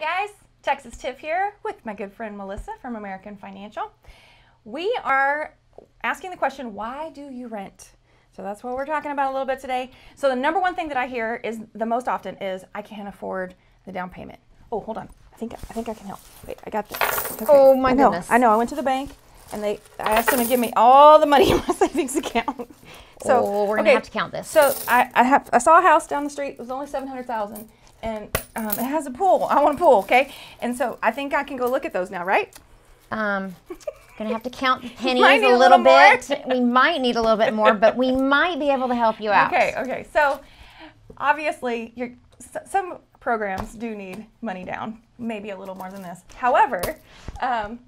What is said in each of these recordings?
Hi guys, Texas Tiff here with my good friend Melissa from American Financial. We are asking the question, why do you rent? So that's what we're talking about a little bit today. So the number one thing that I hear is the most often is I can't afford the down payment. Oh, hold on. I think I think I can help. Wait, I got this. Okay. Oh, my I know, goodness. I know. I went to the bank and they I asked them to give me all the money in my savings account. So Oh, we're gonna have to count this. So I, I have I saw a house down the street. It was only seven hundred thousand, and um, it has a pool. I want a pool, okay? And so I think I can go look at those now, right? Um, gonna have to count the pennies a a little, little more. bit. We might need a little bit more, but we might be able to help you out. Okay, okay. So obviously, you're, s- some programs do need money down, maybe a little more than this. However, um,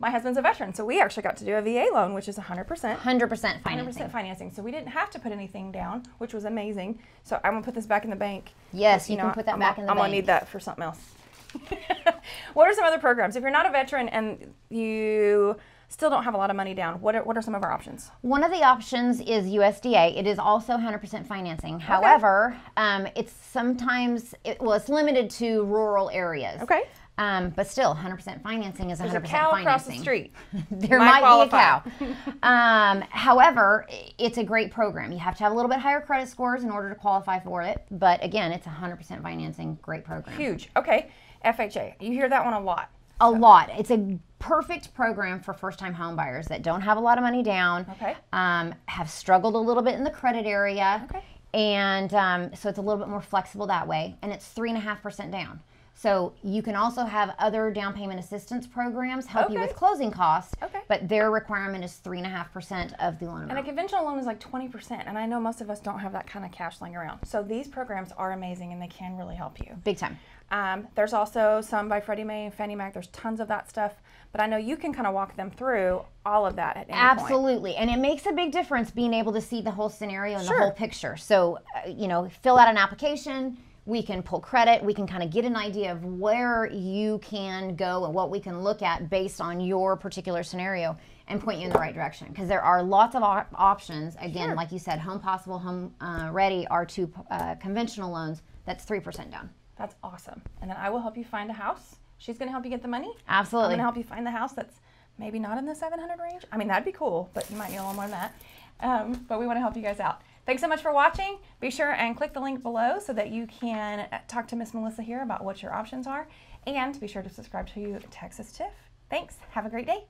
my husband's a veteran, so we actually got to do a VA loan, which is 100%. 100% financing. 100% financing. financing. So we didn't have to put anything down, which was amazing. So I'm gonna put this back in the bank. Yes, 'cause, you can put that I'm back gonna- in the bank. I'm gonna need that for something else. what are some other programs? If you're not a veteran and you still don't have a lot of money down, what are, what are some of our options? One of the options is USDA. It is also 100% financing. However, um, it's sometimes, it, well, it's limited to rural areas. Okay. Um, but still, 100% financing is 100% There's a cow financing. across the street. there Might might, be a cow. um, however, it's a great program. You have to have a little bit higher credit scores in order to qualify for it. But again, it's 100% financing. Great program. Huge. Okay. FHA. You hear that one a lot. A lot. It's a perfect program for first-time home buyers that don't have a lot of money down. Okay. Um, have struggled a little bit in the credit area. Okay. And um, so it's a little bit more flexible that way, and it's three and a half percent down. So you can also have other down payment assistance programs help you with closing costs. Okay. But their requirement is three and a half percent of the loan And a conventional loan is like 20%, and I know most of us don't have that kind of cash laying around. So these programs are amazing and they can really help you. Big time. Um, there's also some by Freddie Mae and Fannie Mac. There's tons of that stuff, but I know you can kind of walk them through all of that at any point. Absolutely. And it makes a big difference being able to see the whole scenario and Sure. the whole picture. So, uh, you know, fill out an application. We can pull credit. We can kind of get an idea of where you can go and what we can look at based on your particular scenario and point you in the right direction. Because there are lots of op- options. Again, Sure. like you said, Home Possible, Home uh, Ready are two uh, conventional loans. That's 3% down. That's awesome. And then I will help you find a house. She's going to help you get the money. I'm Absolutely. going to help you find the house that's maybe not in the 700 range. I mean, that'd be cool, but you might need a little more than that. Um, but we want to help you guys out. Thanks so much for watching. Be sure and click the link below so that you can talk to Miss Melissa here about what your options are. And be sure to subscribe to Texas Tiff. Thanks. Have a great day.